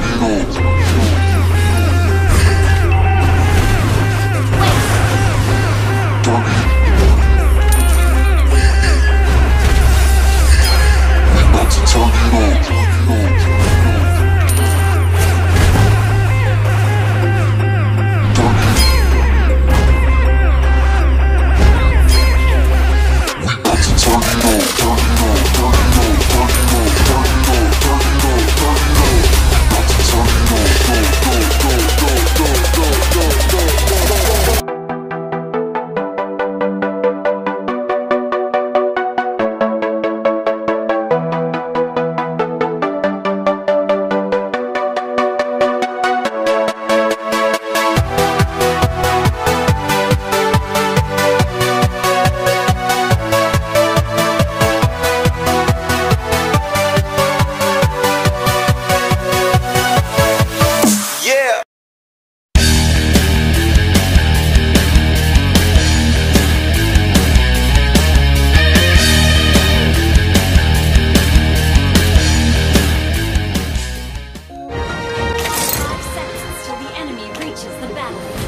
Yeah. Reaches the battlefield.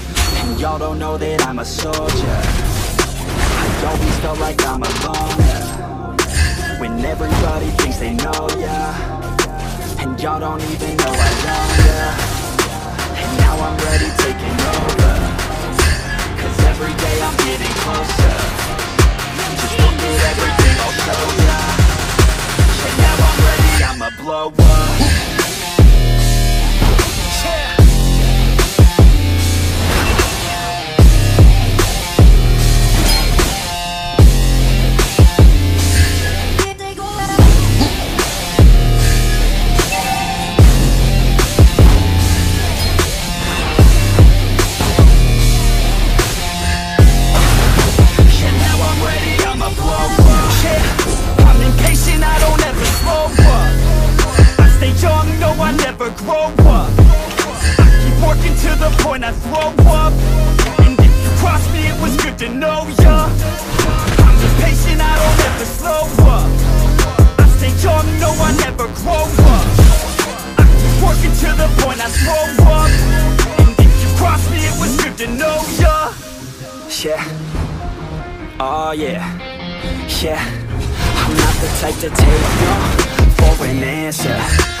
And y'all don't know that I'm a soldier. I always felt like I'm alone When everybody thinks they know ya. And y'all don't even know I know ya. And now I'm ready taking over know ya. I'm impatient, I don't ever slow up. I stay young, no, I never grow up. I keep working to the point I throw up. And if you cross me, it was good to know ya. Yeah. Oh yeah, yeah. I'm not the type to take no for an answer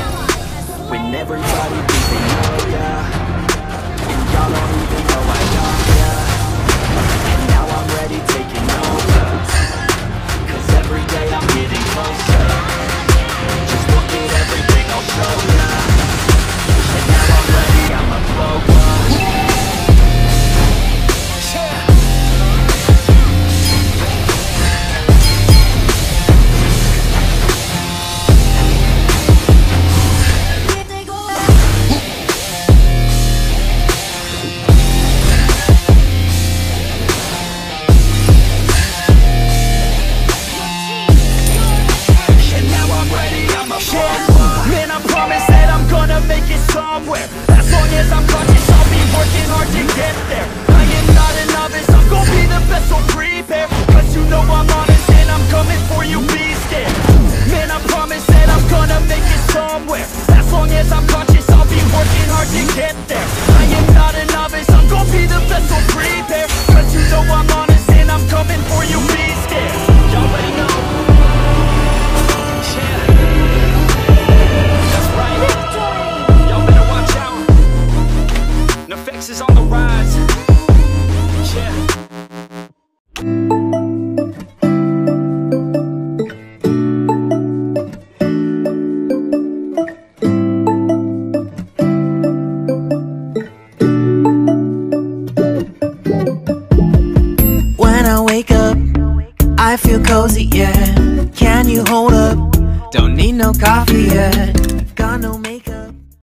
When everybody know ya. And y'all don't even know I know ya. And now I'm ready taking over. Cause every day I'm make it somewhere. As long as I'm conscious, I'll be working hard to get there. I am not a novice, I'm gonna be the best, so prepare. Cause you know I'm honest and I'm coming for you, be scared cozy, yeah. Can you hold up? Don't need no coffee yet.